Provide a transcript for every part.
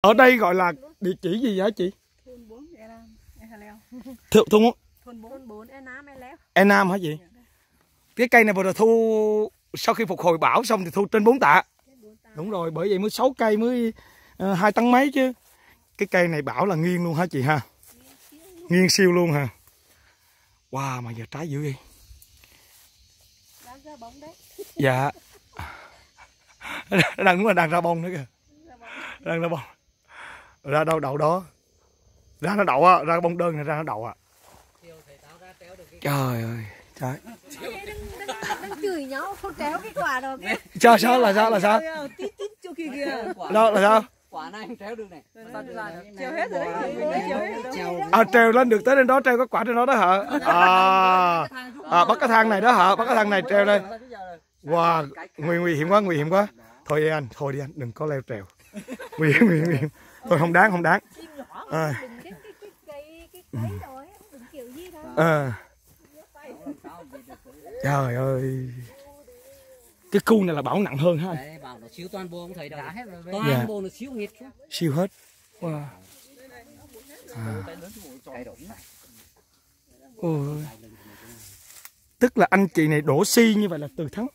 ở đây gọi là địa chỉ gì hả chị? Thôn 4 e Nam e Hà Leo. Thưa thôn thôn 4 thôn 4 e Nam e Leo. E Nam hả chị? Cái cây này vừa rồi thu sau khi phục hồi bão xong thì thu trên 4 tạ. Đúng rồi bởi vậy mới 6 cây mới uh, hai tấn mấy chứ. Cái cây này bảo là nghiêng luôn hả chị ha? Nghiêng siêu luôn hả? Wow mà giờ trái dữ vậy. Đang ra bóng đấy. Dạ. Đang đúng là đang ra bông nữa kìa. Đang ra bông ra đâu đậu đó. Ra nó đậu á ra bông đơn này ra nó đậu à trời ơi. Trời. Đang chửi nhau không kéo cái quả rồi cái sao sao là sao là sao? Tít tít chỗ kia kìa đó là sao? Quả này tréo được này hết rồi à lên được tới lên đó treo có quả trên đó đó hả? À, à bắt cái thang này đó hả? Bắt cái thang này treo lên. Wow nguy nguy hiểm quá nguy hiểm quá. Thôi đi anh thôi đi anh đừng có leo trèo. Nguy hiểm, nguy hiểm. Thôi không đáng không đáng à, à. trời ơi cái khu này là bão nặng hơn ha anh? Đấy, bảo nó xíu toàn bộ không thấy đâu hết rồi Dạ. toàn bộ nó xíu nghịt xuống siêu hết wow. à. Ôi. tức là anh chị này đổ xi như vậy là từ tháng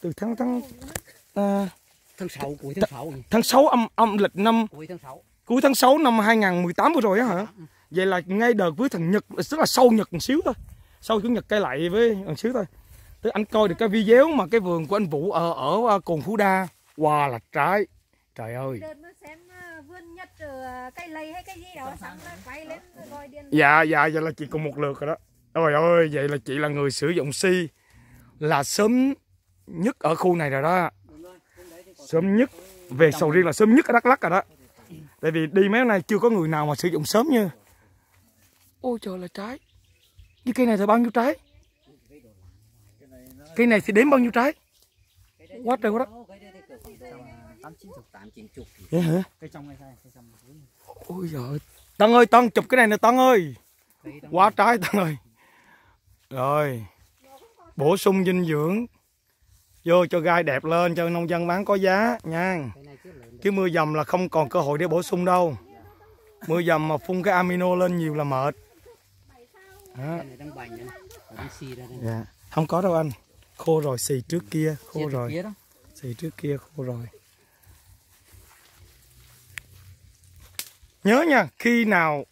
từ tháng tháng à, tháng 6 cuối tháng 6 này. tháng 6 âm âm lịch năm cuối tháng 6 cuối tháng 6 năm 2018 vừa rồi á hả? Vậy là ngay đợt với thằng Nhật rất là sâu Nhật một xíu thôi. Sâu chủ Nhật cây lại với một xíu thôi. Tức anh coi được cái video mà cái vườn của anh Vũ ở ở à, cồn Phú Đa. Wow là trái. Trời ơi. Đợt nó xem ờ, vườn nhật ở cây lầy hay cái gì đó xong rồi quay lên rồi gọi điện dạ dạ vậy là chị cùng một lượt rồi đó. Ôi ơi vậy là chị là người sử dụng si là sớm nhất ở khu này rồi đó sớm nhất. Về sầu riêng là sớm nhất ở Đắk Lắk rồi đó. Tại vì đi mấy nay chưa có người nào mà sử dụng sớm như ôi trời là trái. Cái cây này thì bao nhiêu trái? Cây này thì đếm bao nhiêu trái? Quá trời quá đất vậy hả? Ôi giời Tân ơi Tân chụp cái này nè Tân ơi. Quá trái Tân ơi. Rồi. Bổ sung dinh dưỡng vô cho gai đẹp lên cho nông dân bán có giá nha. Chứ mưa dầm là không còn cơ hội để bổ sung đâu. Mưa dầm mà phun cái amino lên nhiều là mệt. Đó. dạ. không có đâu anh. Khô rồi xì trước kia khô rồi. xì trước kia khô rồi. Nhớ nha khi nào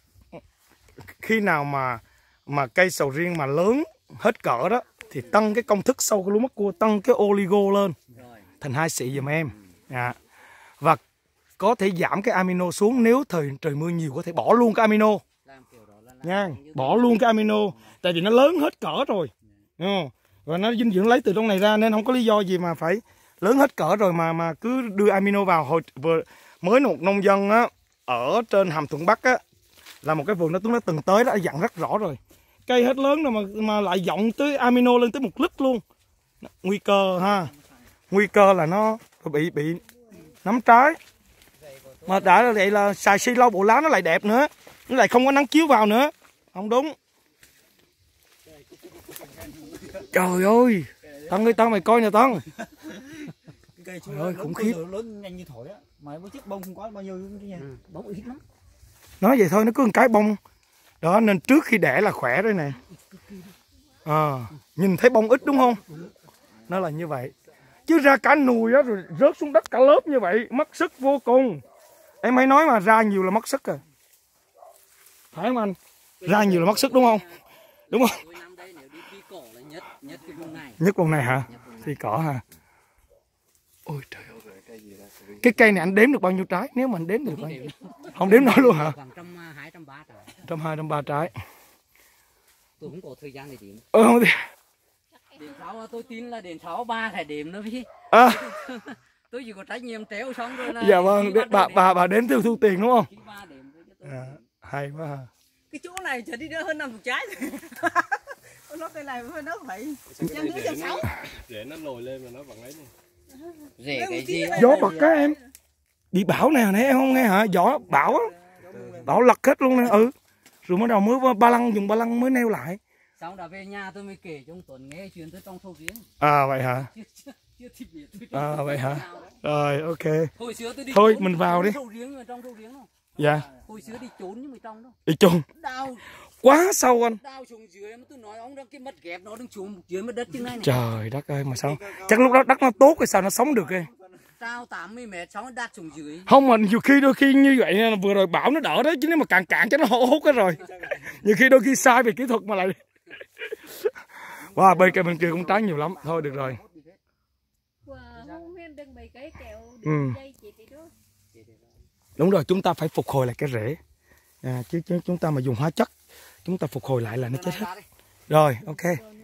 khi nào mà mà cây sầu riêng mà lớn hết cỡ đó thì tăng cái công thức sâu cái lúa mắc cua tăng cái oligo lên. Thành hai xị giùm em. Dạ. và có thể giảm cái amino xuống nếu thời trời mưa nhiều có thể bỏ luôn cái amino. Nha bỏ luôn cái amino. Tại vì nó lớn hết cỡ rồi. Đúng không? và nó dinh dưỡng lấy từ trong này ra nên không có lý do gì mà phải lớn hết cỡ rồi mà mà cứ đưa amino vào. Hồi vừa mới một nông dân á ở trên hàm thuận bắc á là một cái vườn nó chúng nó từng tới đã dặn rất rõ rồi cây hết lớn rồi mà mà lại dọng tới amino lên tới một lít luôn. Nguy cơ ha. Nguy cơ là nó bị bị nắm trái. Mà đã là vậy là xài xi lâu bộ lá nó lại đẹp nữa. Nó lại không có nắng chiếu vào nữa. Không đúng. Trời ơi. Tân ơi tân mày coi nè tân cây Trời ơi, khủng khiếp. lớn nhanh như thổi á. Mà chiếc bông không có bao nhiêu nha. Ừ, bóng ít lắm. Nói vậy thôi nó cứ một cái bông đó nên trước khi đẻ là khỏe rồi nè à, nhìn thấy bông ít đúng không? Nó là như vậy. Chứ ra cả nùi á rồi rớt xuống đất cả lớp như vậy mất sức vô cùng. Em hay nói mà ra nhiều là mất sức à. Phải không anh? Ra nhiều là mất sức đúng không? Đúng không? Nhất vùng này hả? Thì cỏ hả? Ôi trời ơi. Cái cây này anh đếm được bao nhiêu trái? Nếu mà anh đếm được bao nhiêu không đếm nổi luôn hả khoảng trăm à, hai trăm ba trời trăm hai trăm ba trái. Tôi không có thời gian để điểm ờ không thì điểm sáu tôi tin là điểm sáu ba phải điểm nữa vì à, tôi chỉ có trách nhiệm treo xong rồi là dạ vâng bà đầu bà bà đến tiêu thu tiền đúng không? Điểm, à, hay quá ha. cái chỗ này trở đi nữa hơn năm chục trái nó cây này hơn nó phải trăm rưỡi trăm sáu. để nó nổi lên mà nó vẫn ấy này rể cái gì? gió bật các em. Bị bão nè nè em không nghe hả? Gió bão á. Bão lật hết luôn nè ừ rồi mới đầu mới ba lăng dùng ba lăng mới neo lại. Xong đã về nhà tôi mới kể cho ông Tuấn nghe chuyện tôi trong sâu riêng à vậy hả? Chưa À, vậy hả? rồi ok. Hồi xưa tôi đi Thôi, trốn mình vào trốn đi. nhưng mà trong sâu riếng đâu dạ. Hồi xưa đi trốn nhưng mà trong đâu? Đi chung đào quá sâu anh. Đào xuống dưới mà tôi nói ông đang cái mất ghép nó đang xuống dưới mặt đất như này này trời đất ơi mà sao? Chắc lúc đó đất nó tốt hay sao nó sống được kìa cao 80 mét xong nó đắt xuống dưới? Không mà nhiều khi đôi khi như vậy là vừa rồi bão nó đỡ đấy chứ nếu mà cạn cạn cho nó hốt hút cái rồi. Nhiều khi đôi khi sai về kỹ thuật mà lại wow bên kia bên kia cũng trái nhiều lắm. Thôi được rồi. Ừ. đúng rồi chúng ta phải phục hồi lại cái rễ. À, chứ, chứ chúng ta mà dùng hóa chất chúng ta phục hồi lại là nó chết hết. Rồi ok